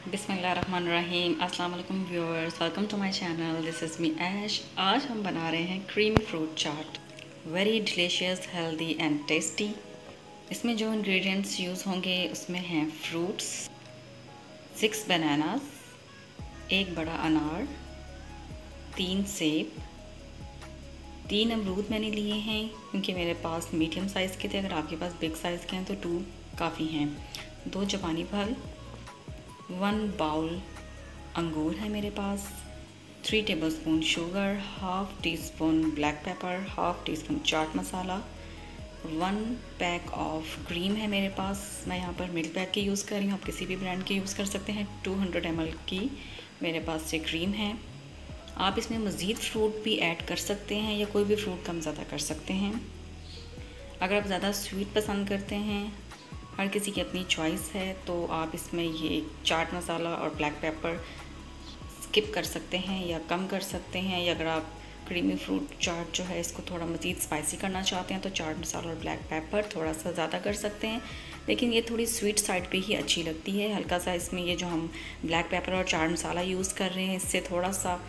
बिसमीम वालेकुम viewers, welcome to my channel. This is me Aish आज हम बना रहे हैं creamy fruit chaat very delicious healthy and tasty इसमें जो इंग्रेडिएंट्स यूज़ होंगे, उसमें हैं फ्रूट्स सिक्स बनानास एक बड़ा अनार, तीन सेब, तीन अमरूद मैंने लिए हैं, क्योंकि मेरे पास मीडियम साइज़ के थे। अगर आपके पास बिग साइज़ के हैं तो टू काफ़ी हैं। दो जापानी फल वन बाउल अंगूर है मेरे पास three tablespoon sugar half teaspoon black pepper half teaspoon chaat masala one pack of cream है मेरे पास। मैं यहाँ पर मिल्क पैक की यूज़ कर रही हूँ, आप किसी भी ब्रांड की यूज़ कर सकते हैं। 200 हंड्रेड की मेरे पास से क्रीम है। आप इसमें मज़ीद फ्रूट भी ऐड कर सकते हैं या कोई भी फ्रूट कम ज़्यादा कर सकते हैं। अगर आप ज़्यादा स्वीट पसंद करते हैं हर किसी की अपनी चॉइस है तो आप इसमें ये चाट मसाला और ब्लैक पेपर स्किप कर सकते हैं या कम कर सकते हैं। या अगर आप क्रीमी फ्रूट चाट जो है, इसको थोड़ा मज़ीद स्पाइसी करना चाहते हैं तो चाट मसाला और ब्लैक पेपर थोड़ा सा ज़्यादा कर सकते हैं। लेकिन ये थोड़ी स्वीट साइड पे ही अच्छी लगती है। हल्का सा इसमें ये जो हम ब्लैक पेपर और चाट मसाला यूज़ कर रहे हैं, इससे थोड़ा सा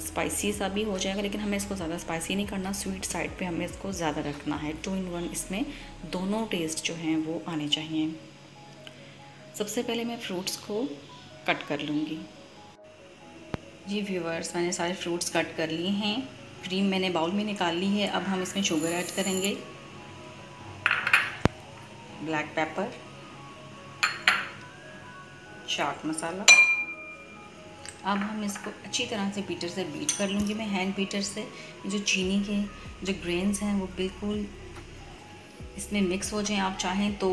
स्पाइसी सा भी हो जाएगा, लेकिन हमें इसको ज़्यादा स्पाइसी नहीं करना। स्वीट साइड पे हमें इसको ज़्यादा रखना है। टू इन वन इसमें दोनों टेस्ट जो हैं वो आने चाहिए। सबसे पहले मैं फ्रूट्स को कट कर लूँगी। जी व्यूवर्स मैंने सारे फ्रूट्स कट कर लिए हैं। क्रीम मैंने बाउल में निकाल ली है। अब हम इसमें शुगर ऐड करेंगे। ब्लैक पेपर चाट मसाला अब हम इसको अच्छी तरह से बीटर से बीट कर लूँगी मैं हैंड बीटर से। जो चीनी के जो ग्रेन्स हैं, वो बिल्कुल इसमें मिक्स हो जाएँ। आप चाहें तो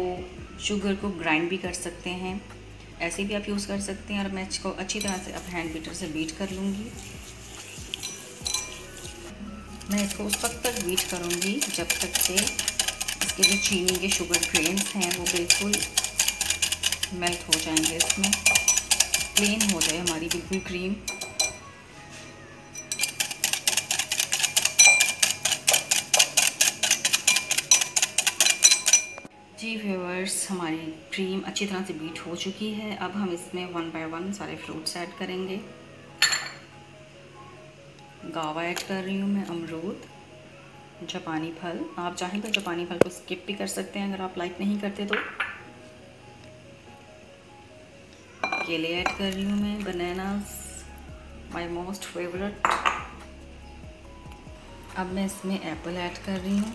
शुगर को ग्राइंड भी कर सकते हैं। ऐसे भी आप यूज़ कर सकते हैं और मैं इसको अच्छी तरह से अब हैंड बीटर से बीट कर लूँगी। मैं इसको उस वक्त तक बीट करूँगी जब तक से इसके जो चीनी के शुगर ग्रेन्स हैं, वो बिल्कुल मेल्ट हो जाएँगे इसमें। प्लेन हो जाए हमारी बिल्कुल क्रीम जी व्यूअर्स हमारी क्रीम अच्छी तरह से बीट हो चुकी है। अब हम इसमें वन बाय वन सारे फ्रूट्स ऐड करेंगे। गावा ऐड कर रही हूँ मैं, अमरूद, जापानी फल। आप चाहें तो जापानी फल को स्किप भी कर सकते हैं, अगर आप लाइक नहीं करते तो। केले ऐड कर रही हूँ मैं बनानास माय मोस्ट फेवरेट अब मैं इसमें एप्पल ऐड कर रही हूँ।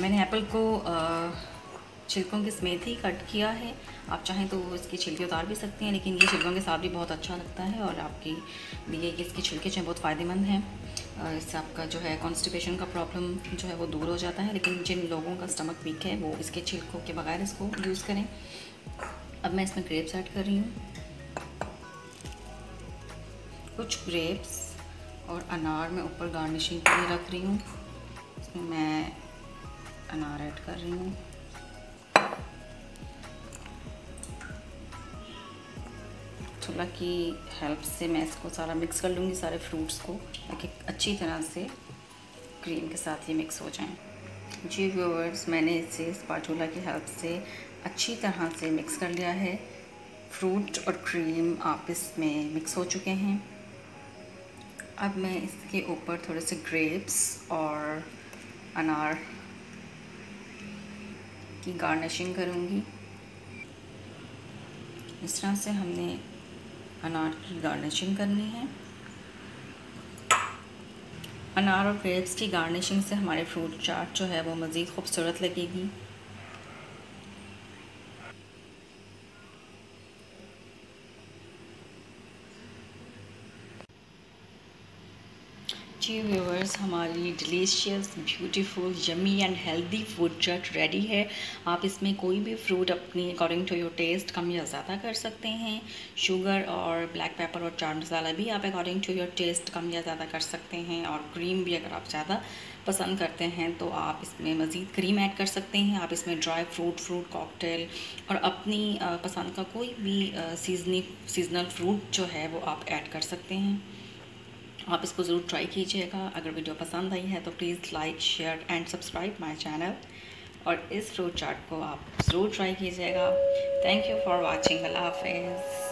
मैंने एप्पल को छिलकों के समेत ही कट किया है। आप चाहें तो इसकी छिलके उतार भी सकते हैं, लेकिन ये छिलकों के साथ भी बहुत अच्छा लगता है और आपके लिए इसके छिलके जो बहुत फ़ायदेमंद हैं। इससे आपका जो है कॉन्स्टिपेशन का प्रॉब्लम जो है वो दूर हो जाता है। लेकिन जिन लोगों का स्टमक वीक है, वो इसके छिलकों के बगैर इसको यूज़ करें। अब मैं इसमें ग्रेप्स ऐड कर रही हूँ। कुछ ग्रेप्स और अनार मैं ऊपर गार्निशिंग के लिए रख रही हूँ। इसमें मैं अनार ऐड कर रही हूँ। छोला की हेल्प से मैं इसको सारा मिक्स कर लूँगी सारे फ्रूट्स को, ताकि अच्छी तरह से क्रीम के साथ ये मिक्स हो जाएँ। जी व्यूवर्स मैंने इसे स्पाचूला की हेल्प से अच्छी तरह से मिक्स कर लिया है। फ्रूट और क्रीम आपस में मिक्स हो चुके हैं। अब मैं इसके ऊपर थोड़े से ग्रेप्स और अनार की गार्निशिंग करूँगी। इस तरह से हमने अनार की गार्निशिंग करनी है। अनार और ग्रेप्स की गार्निशिंग से हमारे फ्रूट चाट जो है वो मज़ीद खूबसूरत लगेगी। जी व्यूवर्स हमारी delicious beautiful yummy and healthy food chaat ready है। आप इसमें कोई भी फ्रूट अपनी अकॉर्डिंग टू योर टेस्ट कम या ज़्यादा कर सकते हैं। शुगर और ब्लैक पेपर और चाट मसाला भी आप अकॉर्डिंग टू योर टेस्ट कम या ज़्यादा कर सकते हैं और क्रीम भी अगर आप ज़्यादा पसंद करते हैं तो आप इसमें मज़ीद क्रीम ऐड कर सकते हैं। आप इसमें ड्राई फ्रूट फ्रूट कॉकटेल और अपनी पसंद का कोई भी सीजनी सीजनल फ्रूट जो है वो आप ऐड कर सकते हैं। आप इसको ज़रूर ट्राई कीजिएगा। अगर वीडियो पसंद आई है तो please like share and subscribe my channel और इस फ्रूट चाट को आप ज़रूर ट्राई कीजिएगा। थैंक यू फॉर वॉचिंग अल्लाह हाफिज़